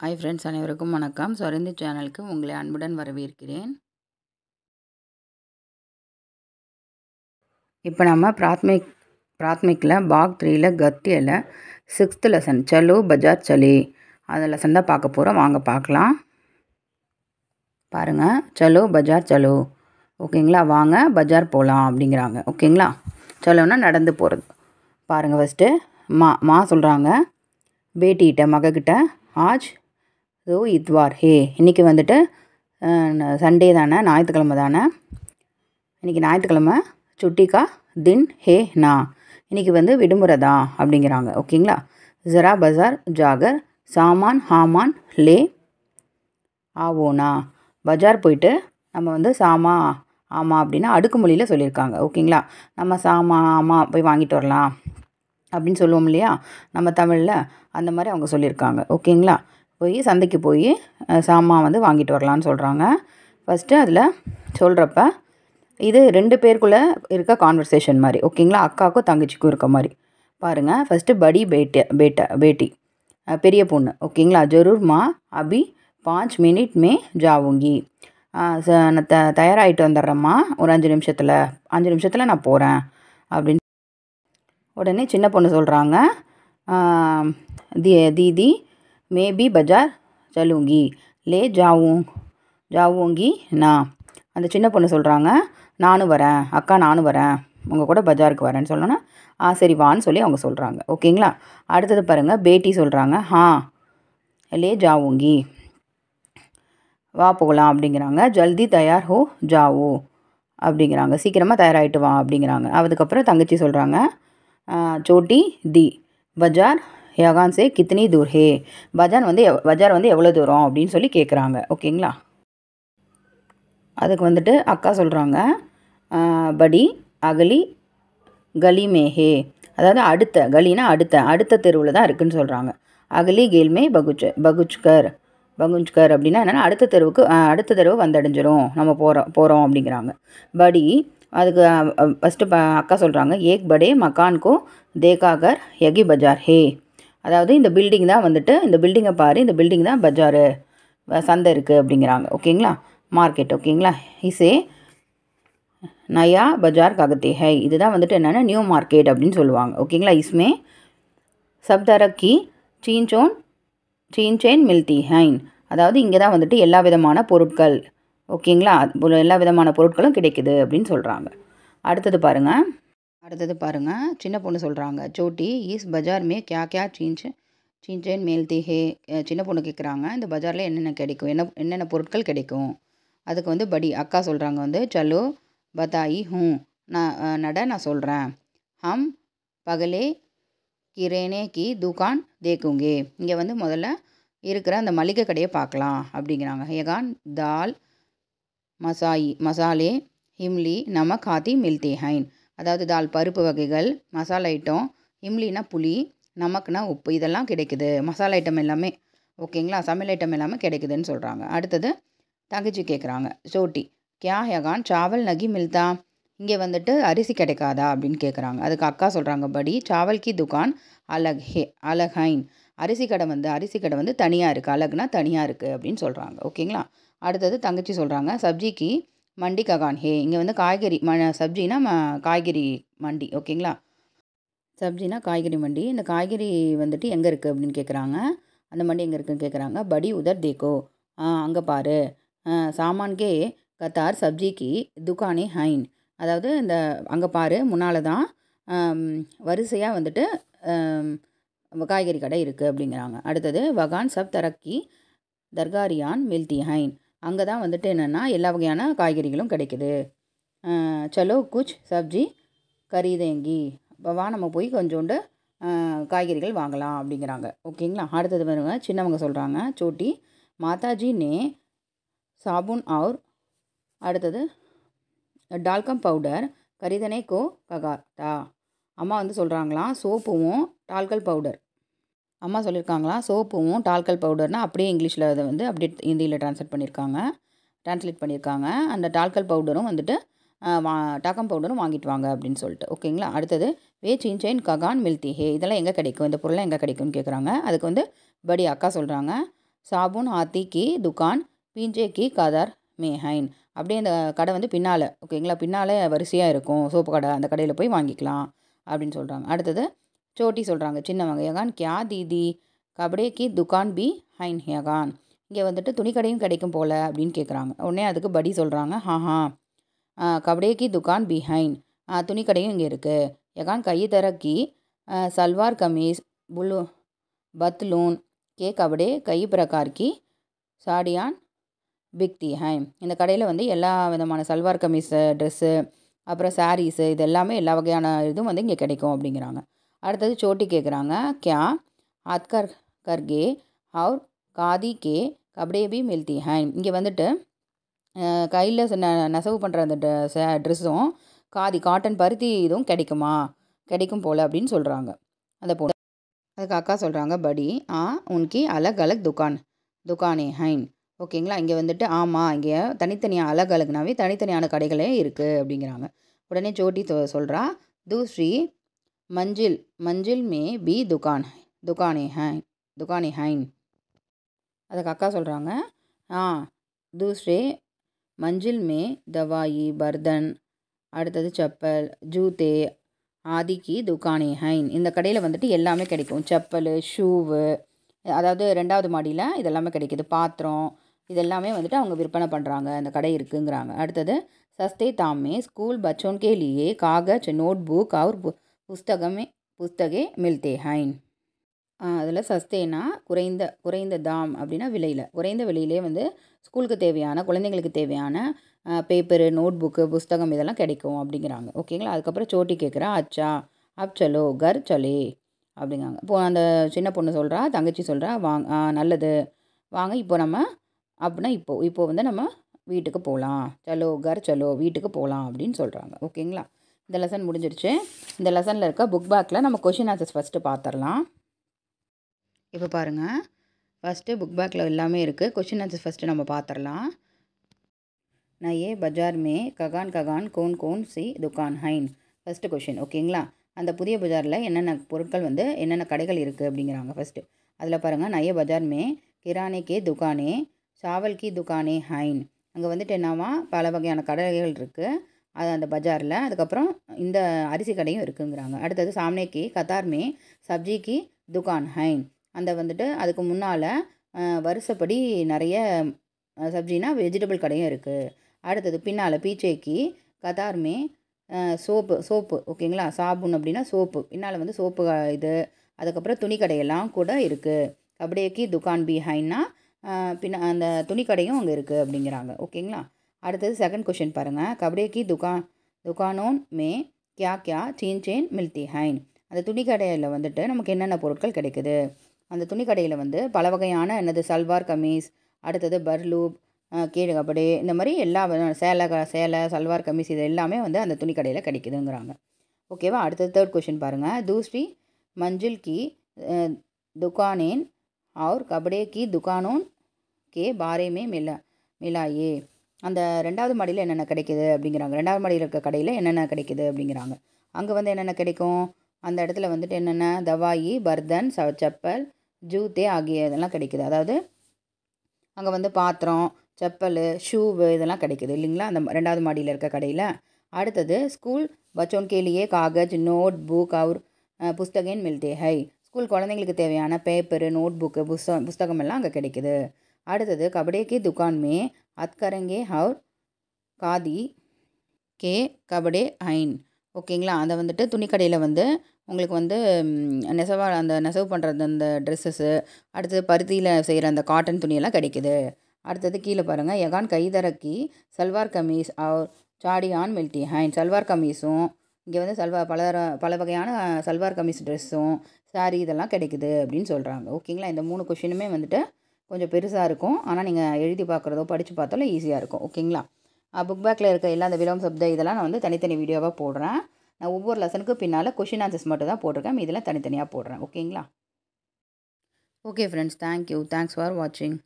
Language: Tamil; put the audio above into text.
ஹாய் ஃப்ரெண்ட்ஸ் அனைவருக்கும் வணக்கம். சொரந்தி சேனலுக்கு உங்களை அன்புடன் வரவேற்கிறேன். இப்போ நம்ம பிராத்மிக் பிராத்மிக்கில் பாக் த்ரீயில் கத்தியில் சிக்ஸ்த்து லெசன் சலோ பஜார் சலி. அந்த லெசன் தான் பார்க்க போகிறோம் வாங்க பார்க்கலாம். பாருங்கள் சலோ பஜார் சலோ. ஓகேங்களா வாங்க பஜார் போகலாம் அப்படிங்கிறாங்க. ஓகேங்களா சலோன்னா நடந்து போகிறது பாருங்கள் ஃபஸ்ட்டு மா மா சொல்கிறாங்க பேட்டிகிட்ட மகக்கிட்ட ஆஜ் ஓ இத்வார். ஹே இன்றைக்கி வந்துட்டு சண்டே தானே ஞாயிற்றுக்கிழமை தானே? இன்றைக்கி ஞாயிற்றுக்கிழமை சுட்டிக்கா தின் ஹே நா. இன்றைக்கி வந்து விடுமுறை தான் அப்படிங்கிறாங்க. ஓகேங்களா? ஜரா பஜார் ஜாகர் சாமான் ஹாமான் லே ஆவோனா. பஜார் போயிட்டு நம்ம வந்து சாமா ஆமாம் அப்படின்னா அடுக்கு மொழியில் சொல்லியிருக்காங்க. ஓகேங்களா? நம்ம சாமா ஆமாம் போய் வாங்கிட்டு வரலாம் அப்படின்னு சொல்லுவோம் இல்லையா? நம்ம தமிழில் அந்த மாதிரி அவங்க சொல்லியிருக்காங்க. ஓகேங்களா? போய் சந்தைக்கு போய் சாமான் வந்து வாங்கிட்டு வரலான்னு சொல்கிறாங்க ஃபஸ்ட்டு அதில் சொல்கிறப்ப இது ரெண்டு பேருக்குள்ளே இருக்க கான்வர்சேஷன் மாதிரி. ஓகேங்களா? அக்காவுக்கும் தங்கச்சிக்கும் இருக்க மாதிரி. பாருங்கள் ஃபஸ்ட்டு படி பேட்டி பேட்ட பேட்டி. பெரிய பொண்ணு. ஓகேங்களா? ஜரூர்மா அபி பாஞ்ச் மினிட் மே ஜாவுங்கி. நான் த தயாராகிட்டு வந்துடுறேம்மா. ஒரு அஞ்சு நிமிஷத்தில் அஞ்சு நிமிஷத்தில் நான் போகிறேன் அப்படின்னு உடனே சின்ன பொண்ணு சொல்கிறாங்க தி தீதி மேபி பஜார் சலுங்கி லே ஜாவும் ஜாவுங்கி நான் அந்த சின்ன பொண்ணு சொல்கிறாங்க நானும் வரேன் அக்கா நானும் வரேன் உங்கள் கூட பஜாருக்கு வரேன்னு சொல்லணும்னா ஆ சரி வான்னு சொல்லி அவங்க சொல்கிறாங்க ஓகேங்களா? அடுத்தது பாருங்கள் பேட்டி சொல்கிறாங்க ஹா லே ஜாவுங்கி வா போகலாம் அப்படிங்கிறாங்க. ஜல்தி தயார் ஹோ ஜாவோ அப்படிங்கிறாங்க. சீக்கிரமாக தயாராகிட்டு வா அப்படிங்கிறாங்க. அதுக்கப்புறம் தங்கச்சி சொல்கிறாங்க சோட்டி தி பஜார் யகான் சே கித்னி தூர் ஹே? பஜார் வந்து எவ் பஜார் வந்து எவ்வளோ தூரம்? அப்படின்னு சொல்லி கேட்குறாங்க ஓகேங்களா? அதுக்கு வந்துட்டு அக்கா சொல்கிறாங்க படி அகலி கலி மேஹே அதாவது அடுத்த கலினா அடுத்த அடுத்த தெருவில் தான் இருக்குதுன்னு சொல்கிறாங்க அகலி கேல்மே பகுச் பகுச்கர் பகுஞ்ச்கர் அப்படின்னா என்னென்னா அடுத்த தெருவுக்கு அடுத்த தெருவு வந்தடைஞ்சிரும். நம்ம போகிறோம் போகிறோம் அப்படிங்கிறாங்க. படி அதுக்கு ஃபஸ்ட்டு ப அக்கா சொல்கிறாங்க ஏக் படே மக்கான்கோ தேகாகர் யகி பஜார் ஹே. அதாவது இந்த பில்டிங் தான் வந்துட்டு இந்த பில்டிங்கை பாரு இந்த பில்டிங் தான் பஜாரு. சந்தை இருக்குது அப்படிங்கிறாங்க. ஓகேங்களா மார்க்கெட் ஓகேங்களா இசே நயா பஜார் ககத்தே ஹை இதுதான் வந்துட்டு என்னென்னா நியூ மார்க்கெட் அப்படின்னு சொல்லுவாங்க. ஓகேங்களா இஸ்மே சப்தரக்கி சீன்சோன் சீன்சேன் மில்தி ஹைன். அதாவது இங்கே தான் வந்துட்டு எல்லா விதமான பொருட்கள். ஓகேங்களா எல்லா விதமான பொருட்களும் கிடைக்குது அப்படின்னு சொல்கிறாங்க அடுத்தது பாருங்கள் அடுத்தது பாருங்கள் சின்ன பொண்ணு சொல்கிறாங்க சோட்டி ஈஸ் பஜார் மே கியா கியா சீன்ச் சீஞ்சேன் மேல்தி ஹே சின்ன பொண்ணு கேட்குறாங்க இந்த பஜாரில் என்னென்ன கிடைக்கும்? என்ன என்னென்ன பொருட்கள் கிடைக்கும்? அதுக்கு வந்து படி அக்கா சொல்கிறாங்க வந்து சலோ பதாயி ஹூ நான் நட நான் சொல்கிறேன் ஹம் பகலே கிரேனே கி துகான் தேக்குங்கே. இங்கே வந்து முதல்ல இருக்கிற அந்த மளிகை கடையை பார்க்கலாம் அப்படிங்கிறாங்க. ஹேகான் தால் மசாயி மசாலே ஹிம்லி நமக் ஹாத்தி மில்தி ஹைன் அதாவது தால் பருப்பு வகைகள் மசாலா ஐட்டம் இம்லினா புளி நமக்குனா உப்பு இதெல்லாம் கிடைக்குது. மசாலா ஐட்டம் எல்லாமே ஓகேங்களா? சமையல் ஐட்டம் எல்லாமே கிடைக்குதுன்னு சொல்கிறாங்க அடுத்தது தங்கச்சி கேட்குறாங்க சோட்டி கியா ஹெகான் சாவல் நகி மில்தா? இங்கே வந்துட்டு அரிசி கிடைக்காதா? அப்படின்னு கேட்குறாங்க அதுக்கு அக்கா சொல்கிறாங்க படி சாவல் கி துகான்? அலக் ஹே அலஹைன் அரிசி கடை வந்து அரிசி கடை வந்து தனியாக இருக்குது அலகுனா தனியாக இருக்குது அப்படின்னு சொல்கிறாங்க ஓகேங்களா? அடுத்தது தங்கச்சி சொல்கிறாங்க சப்ஜிக்கு மண்டி ககான். ஹே இங்கே வந்து காய்கறி ம சப்ஜினா ம காய்கறி மண்டி ஓகேங்களா? சப்ஜினா காய்கறி மண்டி. இந்த காய்கறி வந்துட்டு எங்கே இருக்குது அப்படின்னு கேட்குறாங்க அந்த மண்டி எங்கே இருக்குன்னு கேட்குறாங்க படி உதர் தேக்கோ அங்கே பாரு. சாமான்கே கத்தார் சப்ஜிக்கு துக்கானே ஹைன். அதாவது இந்த அங்கே பாரு முன்னால் தான் வரிசையாக வந்துட்டு காய்கறி கடை இருக்குது அப்படிங்கிறாங்க. அடுத்தது வகான் சப் தரக்கி தர்காரியான் மில்தி ஹைன். அங்கே தான் வந்துட்டு என்னென்னா எல்லா வகையான காய்கறிகளும் கிடைக்குது. சலோ குச் சப்ஜி கரீதேங்கி இப்போ வா நம்ம போய் கொஞ்சோண்டு காய்கறிகள் வாங்கலாம் அப்படிங்கிறாங்க. ஓகேங்களா? அடுத்தது பாருங்க சின்னவங்க சொல்கிறாங்க சோட்டி மாதாஜி நே சாபுன் ஆர். அடுத்தது டால்கம் பவுடர் கரிதனே கோ ககாட்டா அம்மா வந்து சொல்கிறாங்களாம் சோப்புவும் டால்கல் பவுடர். அம்மா சொல்லியிருக்காங்களாம் சோப்பும் டால்கல் பவுடர்னால் அப்படியே இங்கிலீஷில் அதை வந்து அப்படியே ஹிந்தியில் ட்ரான்ஸ்லேட் பண்ணியிருக்காங்க. ட்ரான்ஸ்லேட் பண்ணியிருக்காங்க. அந்த டால்கல் பவுடரும் வந்துட்டு வா டாக்கம் பவுடரும் வாங்கிட்டு வாங்க அப்படின்னு சொல்லிட்டு. ஓகேங்களா? அடுத்தது வே சின்சைன் ககான் மில்தி ஹே. இதெல்லாம் எங்கே கிடைக்கும்? இந்த பொருள்லாம் எங்கே கிடைக்கும்னு கேட்குறாங்க அதுக்கு வந்து படி அக்கா சொல்கிறாங்க சாபுன் ஆத்தி கி துகான் பீஞ்சே கி கதார் மேஹைன் அப்படியே அந்த கடை வந்து பின்னால் ஓகேங்களா? பின்னால் வரிசையாக இருக்கும். சோப்பு கடை அந்த கடையில் போய் வாங்கிக்கலாம் அப்படின்னு சொல்கிறாங்க அடுத்தது சோட்டி சொல்கிறாங்க சின்னவங்க யகான் கியா தீதி கபடே கி துகான் பி ஹைன் யகான் இங்கே வந்துட்டு துணிக்கடையும் கிடைக்கும் போல் அப்படின்னு கேட்குறாங்க உடனே அதுக்கு படி சொல்கிறாங்க ஹா கபடே கி துகான் பி ஹைன். துணிக்கடையும் இங்கே இருக்குது யகான் கை தரக்கி சல்வார் கமீஸ் புலு பத்லூன் கே கபடே கை பிரகார்கி சாடியான் பிக்தி ஹைம் இந்த கடையில் வந்து எல்லா விதமான சல்வார் கமீஸு ட்ரெஸ்ஸு அப்புறம் சாரீஸு இது எல்லாமே எல்லா வகையான இதுவும் வந்து இங்கே கிடைக்கும் அப்படிங்கிறாங்க. அடுத்தது சோட்டி கேட்குறாங்க கியா அத்கர் கர்கே ஹவுர் காதி கே கபடே பி மில்தி ஹைன் இங்கே வந்துட்டு கையில் நெசவு பண்ணுற அந்த ட்ரெஸ்ஸும் காதி காட்டன் பருத்தி இதுவும் கிடைக்குமா? கிடைக்கும் போல் அப்படின்னு சொல்கிறாங்க அந்த போல் அதுக்கு அக்கா சொல்கிறாங்க படி ஆ உன்கி அலக் அலக் துக்கான் துக்கானே ஹைன் ஓகேங்களா? இங்கே வந்துட்டு ஆமாம் இங்கே தனித்தனியாக அலக் அலகுனாவே தனித்தனியான கடைகளே இருக்குது அப்படிங்கிறாங்க. உடனே சோட்டி சொல்கிறா தூஸ்ரீ மஞ்சில் மஞ்சில் மே பி துக்கான் துக்கானே ஹைன் துக்கானே ஹைன். அதுக்கு அக்கா சொல்கிறாங்க ஆ தூஸ்ரே மஞ்சில் மே தவாயி பர்தன் அடுத்தது செப்பல் ஜூத்தே ஆதிக்கி துக்கானே ஹைன். இந்த கடையில் வந்துட்டு எல்லாமே கிடைக்கும். செப்பல் ஷூவு அதாவது ரெண்டாவது மாடியில் இதெல்லாமே கிடைக்கிது. பாத்திரம் இதெல்லாமே வந்துட்டு அவங்க விற்பனை பண்ணுறாங்க அந்த கடை இருக்குங்கிறாங்க. அடுத்தது சஸ்தே தாமே ஸ்கூல் பச்சோன் காகச் லியே காகஜ் நோட் புக் அவர் புஸ்தகமே புஸ்தகே மில்தே ஹைன். அதில் சஸ்தேனா குறைந்த குறைந்த தாம் அப்படின்னா விலையில். குறைந்த விலையிலே வந்து ஸ்கூலுக்கு தேவையான குழந்தைங்களுக்கு தேவையான பேப்பரு நோட் புக்கு புஸ்தகம் இதெல்லாம் கிடைக்கும் அப்படிங்கிறாங்க. ஓகேங்களா அதுக்கப்புறம் சோட்டி கேட்குறா அச்சா அப் சலோ கர் சலே அப்படிங்காங்க இப்போ அந்த சின்ன பொண்ணு சொல்கிறா தங்கச்சி சொல்கிறா வாங்க நல்லது. வாங்க இப்போ நம்ம அப்படின்னா இப்போது இப்போது வந்து நம்ம வீட்டுக்கு போகலாம் சலோ கர் சலோ வீட்டுக்கு போகலாம் அப்படின்னு சொல்கிறாங்க ஓகேங்களா இந்த லெசன் முடிஞ்சிருச்சு. இந்த லெசனில் இருக்க புக் பேக்கில் நம்ம கொஷின் ஆன்சர்ஸ் ஃபஸ்ட்டு பார்த்துடலாம் இப்போ பாருங்கள் ஃபஸ்ட்டு புக் பேக்கில் எல்லாமே இருக்குது கொஷின் ஆன்சர்ஸ் ஃபஸ்ட்டு நம்ம பார்த்துடலாம் நயே பஜார் மே ககான் ககான் கோன் கோன் சி துக்கான் ஹைன். ஃபஸ்ட்டு கொஷின் ஓகேங்களா அந்த புதிய பஜாரில் என்னென்ன பொருட்கள் வந்து என்னென்ன கடைகள் இருக்குது அப்படிங்கிறாங்க ஃபஸ்ட்டு அதில் பாருங்கள் நய பஜார் மே கிரானே கே துக்கானே சாவல் கி துக்கானே ஹைன். அங்கே வந்துட்டு என்னவா? பல வகையான கடைகள் இருக்குது அது அந்த பஜாரில். அதுக்கப்புறம் இந்த அரிசி கடையும் இருக்குங்கிறாங்க. அடுத்தது சாம்னேக்கி கத்தார்மே சப்ஜிக்கு துக்கான் ஹைன். அந்த வந்துட்டு அதுக்கு முன்னால் வருஷப்படி நிறைய சப்ஜினா வெஜிடபிள் கடையும் இருக்குது அடுத்தது பின்னால் பீச்சேக்கு கதார்மே சோப்பு சோப்பு ஓகேங்களா? சாபுன் அப்படின்னா சோப்பு. பின்னால் வந்து சோப்பு இது. அதுக்கப்புறம் துணி கடையெல்லாம் கூட இருக்குது கபடேக்கி துக்கான் பி ஹைன்னா பின்ன அந்த துணி கடையும் அங்கே இருக்குது அப்படிங்கிறாங்க. ஓகேங்களா? அடுத்தது செகண்ட் கொஷின் பாருங்கள் கபடேக்கி துக்கான் துக்கானோன் மே கியா கியா சீன் சேன் மில்தி ஹைன். அந்த துணி கடையில் வந்துட்டு நமக்கு என்னென்ன பொருட்கள் கிடைக்குது? அந்த துணி கடையில் வந்து பல வகையான என்னது சல்வார் கமீஸ் அடுத்தது பர்லூப் கீழே கபடி இந்த மாதிரி எல்லா சேலை சேலை சல்வார் கமீஸ் இது எல்லாமே வந்து அந்த துணி கடையில் கிடைக்குதுங்கிறாங்க ஓகேவா அடுத்தது தேர்ட் கொஷின் பாருங்கள் தூஸ்ரி மஞ்சில் கி துக்கானேன் और கபடே கி துக்கானோன் கே பாரேமே மிலா மிலாயே. அந்த ரெண்டாவது மாடியில் என்னென்ன கிடைக்குது அப்படிங்கிறாங்க. ரெண்டாவது மாடியில் இருக்க கடையில் என்னென்ன கிடைக்குது அப்படிங்கிறாங்க. அங்கே வந்து என்னென்ன கிடைக்கும்? அந்த இடத்துல வந்துட்டு என்னென்ன? தவாயி பர்தன் ச செப்பல் ஜூத்தே ஆகிய இதெல்லாம் கிடைக்குது. அதாவது அங்கே வந்து பாத்திரம் செப்பல் ஷூவு இதெல்லாம் கிடைக்குது. இல்லைங்களா? அந்த ரெண்டாவது மாடியில் இருக்க கடையில். அடுத்தது ஸ்கூல் பச்சோன் கேலியே காகஜ் நோட் புக் அவர் புஸ்தகன் மில்தே ஹை ஸ்கூல் குழந்தைங்களுக்கு தேவையான பேப்பரு நோட் புக்கு புஸ்தகம் புஸ்தகம் எல்லாம் அங்கே கிடைக்குது. அடுத்தது கபடேக்கி துக்கான் மே அத்கரங்கே ஹவுர் காதி கே கபடே ஐன். ஓகேங்களா? அதை வந்துட்டு துணிக்கடையில் வந்து உங்களுக்கு வந்து நெசவா அந்த நெசவு பண்ணுறது அந்த ட்ரெஸ்ஸஸ்ஸு அடுத்தது பருத்தியில் செய்கிற அந்த காட்டன் துணியெல்லாம் கிடைக்குது. அடுத்தது கீழே பாருங்கள் யகான் கைதரக்கி சல்வார் கமீஸ் அவர் சாடியான் மில்டி ஹைன். சல்வார் கமீஸும் இங்கே வந்து சல்வார் பல பல வகையான சல்வார் கமீஸ் ட்ரெஸ்ஸும் சாரீ இதெல்லாம் கிடைக்குது அப்படின்னு சொல்கிறாங்க ஓகேங்களா? இந்த மூணு கொஷினுமே வந்துட்டு கொஞ்சம் பெருசாக இருக்கும். ஆனால் நீங்கள் எழுதி பார்க்குறதோ படித்து பார்த்தாலும் ஈஸியாக இருக்கும். ஓகேங்களா? புக் பேக்கில் இருக்க எல்லா அந்த விலோம் சப்த இதெல்லாம் நான் வந்து தனித்தனி வீடியோவாக போடுறேன். நான் ஒவ்வொரு லெசனுக்கு பின்னால் கொஷின் ஆன்சர்ஸ் மட்டும் தான் போட்டிருக்கேன். இதெல்லாம் தனித்தனியாக போடுறேன். ஓகேங்களா? Okay friends thank you thanks for வாட்சிங்